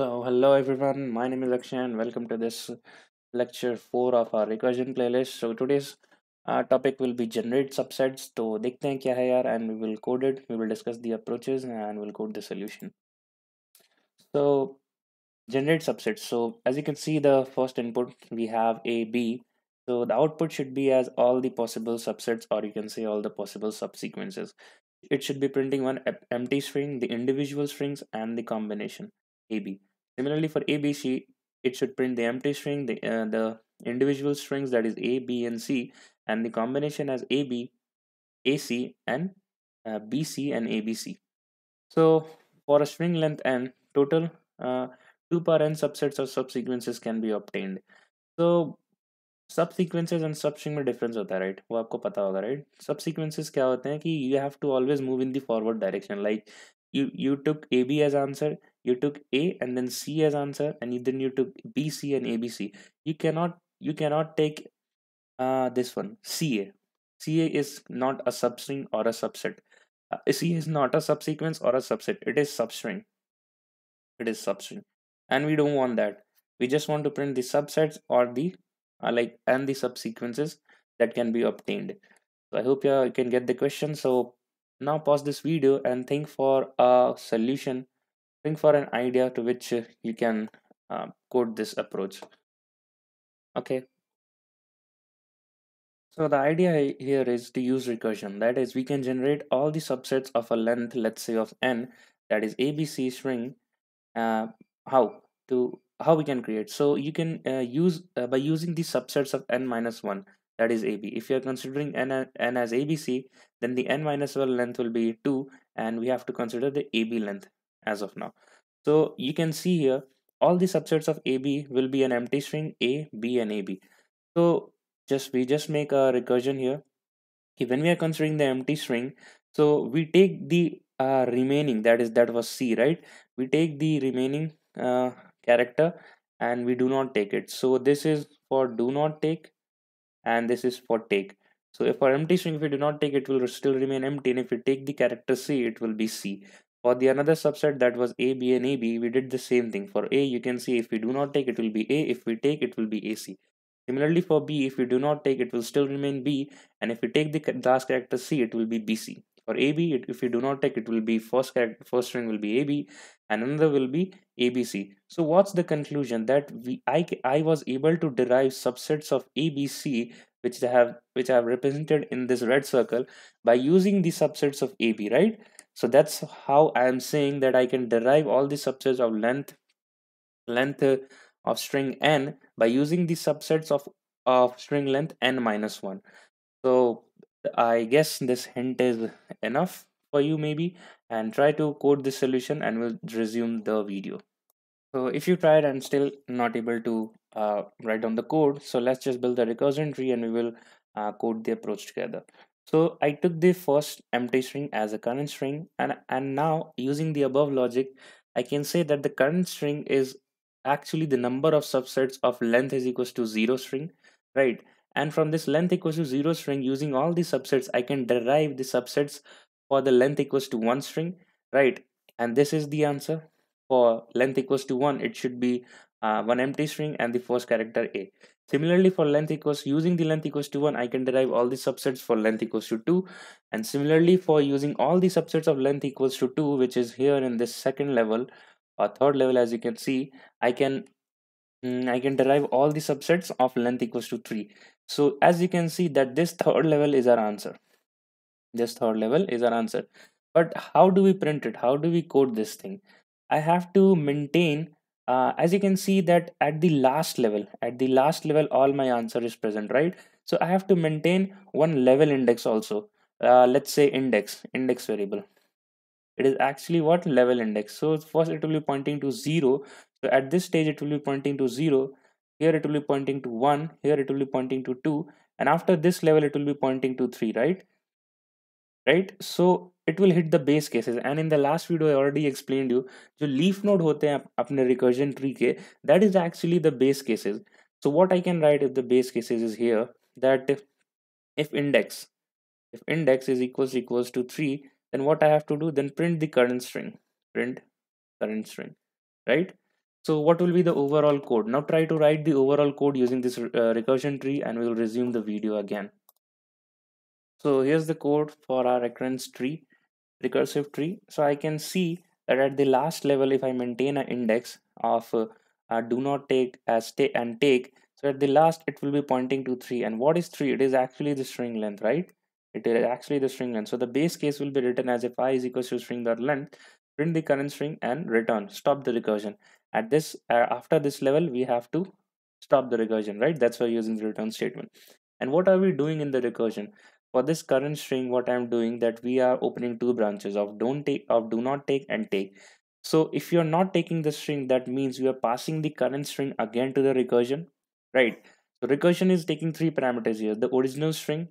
So hello everyone, my name is Akshay and welcome to this lecture 4 of our recursion playlist. So today's uh, topic will be generate subsets. So dekhte hain kya hai yaar and we will code it, we will discuss the approaches and we'll code the solution. So generate subsets. So as you can see the first input we have a b. So the output should be as all the possible subsets or you can say all the possible subsequences. It should be printing one empty string, the individual strings and the combination AB Similarly for ABC, it should print the empty string, the, uh, the individual strings that is A, B and C and the combination as AB, AC and uh, BC and ABC. So for a string length n, total uh, 2 power n subsets or subsequences can be obtained. So सब sequences and सब string में difference होता है right वो आपको पता होगा right सब सीक्वेंसेज क्या होते हैं कि you have to always move in the forward direction like you you took AB as answer, you took A and then C as answer, and then you took B, C, and ABC. You cannot you cannot take uh, this one CA. CA is not a substring or a subset. Uh, CA is not a subsequence or a subset. It is substring. It is substring, and we don't want that. We just want to print the subsets or the uh, like and the subsequences that can be obtained so i hope you can get the question so now pause this video and think for a solution think for an idea to which you can uh, code this approach. Okay. So the idea here is to use recursion. That is we can generate all the subsets of a length let's say of n that is abc string uh, how? To how we can create. So you can uh, use uh, by using the subsets of n minus 1 that is ab if you are considering n, n as abc then the n minus 1 length will be 2 and we have to consider the ab length as of now. So you can see here all the subsets of ab will be an empty string a b and ab so just we just make a recursion here. When we are considering the empty string so we take the uh, remaining that is that was c right? We take the remaining uh, character and we do not take it. So this is for do not take and this is for take. So if our empty string if we do not take it will still remain empty. And if we take the character c it will be c for the another subset that was a b and ab we did the same thing. For a you can see if we do not take it will be a. If we take it will be ac similarly for b if we do not take it will still remain b. And if we take the last character c it will be bc for AB, if we do not take it will be first character, first string will be AB and another will be ABC. So what's the conclusion that we I, I was able to derive subsets of ABC which I have which I have represented in this red circle by using the subsets of AB, right? So that's how I am saying that I can derive all the subsets of length length of string n by using the subsets of of string length n minus 1 so I guess this hint is enough for you maybe and try to code this solution and we'll resume the video. So if you tried and still not able to uh, write down the code, so let's just build the recursion tree and we will uh, code the approach together. So I took the first empty string as a current string and, and now using the above logic, I can say that the current string is actually the number of subsets of length is equals to zero string, right? and from this length equals to 0 string using all these subsets I can derive the subsets for the length equals to 1 string right? And this is the answer. For length equals to 1 it should be uh, one empty string and the first character a similarly for length equals using the length equals to 1 I can derive all the subsets for length equals to 2 and similarly for using all the subsets of length equals to 2 which is here in this second level or third level as you can see I can mm, I can derive all the subsets of length equals to 3 so as you can see that this third level is our answer. This third level is our answer. But how do we print it? How do we code this thing? I have to maintain, uh, as you can see that at the last level, at the last level, all my answer is present, right? So I have to maintain one level index also. Uh, let's say index, index variable. It is actually what level index. So first it will be pointing to zero. So at this stage it will be pointing to zero here it will be pointing to 1 here it will be pointing to 2 and after this level it will be pointing to 3 right right so it will hit the base cases and in the last video I already explained you जो leaf node होते हैं अपने recursion tree के that is actually the base cases so what I can write if the base cases is here that if, if index if index is equals equals to 3 then what I have to do then print the current string print current string right So what will be the overall code? Now try to write the overall code using this uh, recursion tree and we will resume the video again. So here's the code for our recurrence tree, recursive tree. So I can see that at the last level, if I maintain an index of uh, uh, do not take as take and take, so at the last it will be pointing to three. And what is three? It is actually the string length, right? It is actually the string length. So the base case will be written as if i is equals to string dot length, print the current string and return. Stop the recursion. At this uh, after this level, we have to stop the recursion, right? That's why using the return statement. And what are we doing in the recursion? For this current string what i'm doing that we are opening two branches of don't take of do not take and take. So if you're not taking the string that means you are passing the current string again to the recursion right? So recursion is taking three parameters here the original string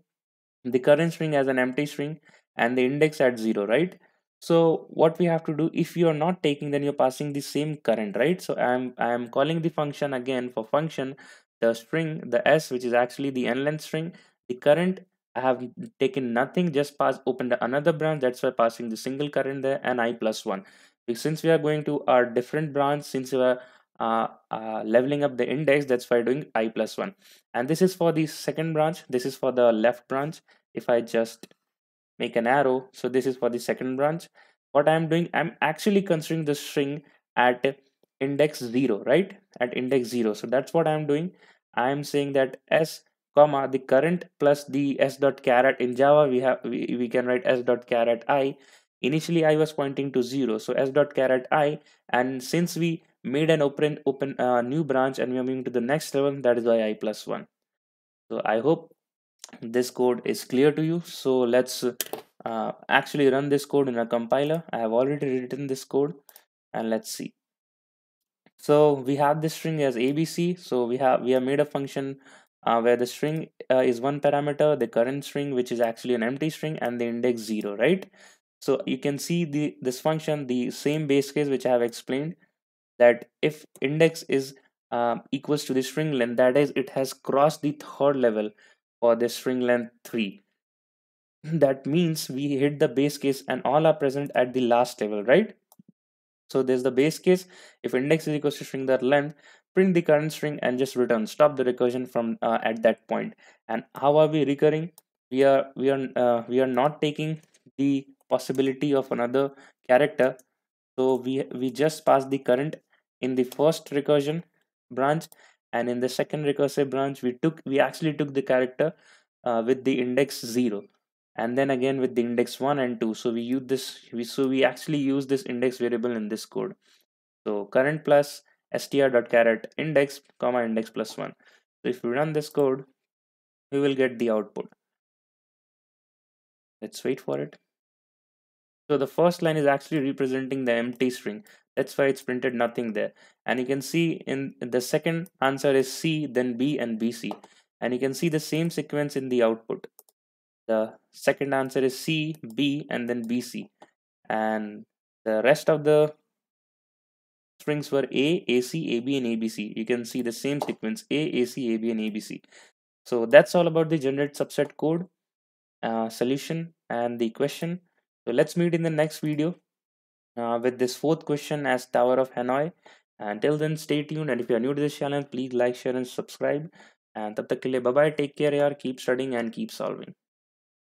the current string as an empty string and the index at zero right? So what we have to do if you are not taking then you're passing the same current right? So i'm i'm calling the function again for function the string the s which is actually the n length string the current I have taken nothing, just pass opened another branch. That's why passing the single current there and i plus one. Since we are going to our different branch, since we are uh, uh, leveling up the index, that's why doing i plus one. And this is for the second branch. This is for the left branch. If I just make an arrow, so this is for the second branch. What I'm doing, I'm actually considering the string at index zero, right? At index zero. So that's what I'm doing. I'm saying that s comma the current plus the s dot charAt in java we have we, we can write s dot charAt i. Initially i was pointing to 0 so s dot charAt i and since we made an open open uh, new branch and we are moving to the next level that is why i plus 1 so i hope this code is clear to you. So let's uh, actually run this code in a compiler. I have already written this code and let's see. So we have this string as abc so we have we have made a function uh, where the string uh, is one parameter, the current string, which is actually an empty string, and the index zero, right? So you can see the this function, the same base case which I have explained, that if index is uh, equals to the string length, that is, it has crossed the third level for the string length three. That means we hit the base case and all are present at the last level, right? So there's the base case. If index is equals to string that length, print the current string and just return. Stop the recursion from uh, at that point. And how are we recurring? We are we are uh, we are not taking the possibility of another character. So we we just pass the current in the first recursion branch. And in the second recursive branch we took we actually took the character uh, with the index 0 and then again with the index 1 and 2 so we use this we so we actually use this index variable in this code. So current plus str.charAt index comma index plus 1 so if we run this code we will get the output. Let's wait for it. So the first line is actually representing the empty string. That's why it's printed nothing there. And you can see in the second answer is c then b and bc and you can see the same sequence in the output. The second answer is c b and then bc and the rest of the strings were A, AC, AB, and ABC. You can see the same sequence A, AC, AB, and ABC. So that's all about the generate subset code uh, solution and the question. So let's meet in the next video uh, with this fourth question as Tower of Hanoi. Until then, stay tuned. And if you are new to this channel, please like, share, and subscribe. And tab tak bye bye. Take care, yaar. Keep studying and keep solving.